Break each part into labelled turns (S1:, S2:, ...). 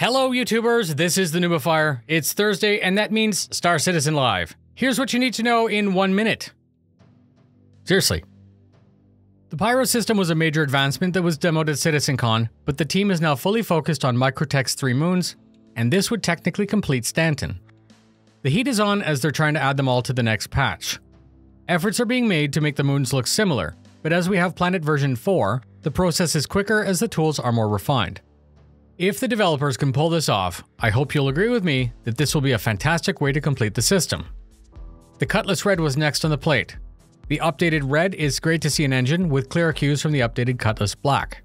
S1: Hello, YouTubers. This is the Noobifier. It's Thursday, and that means Star Citizen Live. Here's what you need to know in one minute. Seriously. The Pyro system was a major advancement that was demoed at CitizenCon, but the team is now fully focused on Microtech's Three Moons, and this would technically complete Stanton. The heat is on as they're trying to add them all to the next patch. Efforts are being made to make the moons look similar, but as we have Planet version 4, the process is quicker as the tools are more refined. If the developers can pull this off, I hope you'll agree with me that this will be a fantastic way to complete the system. The Cutlass Red was next on the plate. The updated red is great to see an engine with clearer cues from the updated Cutlass Black.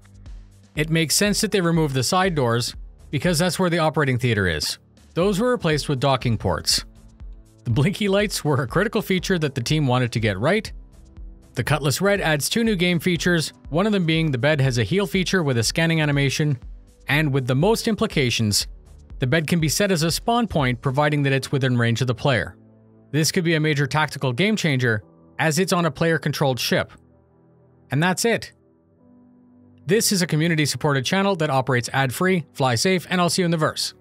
S1: It makes sense that they removed the side doors, because that's where the operating theater is. Those were replaced with docking ports. The blinky lights were a critical feature that the team wanted to get right. The Cutlass Red adds two new game features, one of them being the bed has a heal feature with a scanning animation, and with the most implications, the bed can be set as a spawn point providing that it's within range of the player. This could be a major tactical game changer, as it's on a player controlled ship. And that's it. This is a community supported channel that operates ad free, fly safe, and I'll see you in the verse.